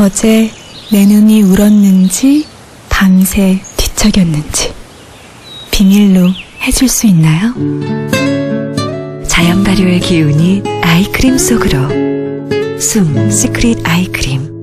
어제 내 눈이 울었는지 밤새 뒤척였는지 비밀로 해줄 수 있나요? 자연 발효의 기운이 아이크림 속으로 숨 시크릿 아이크림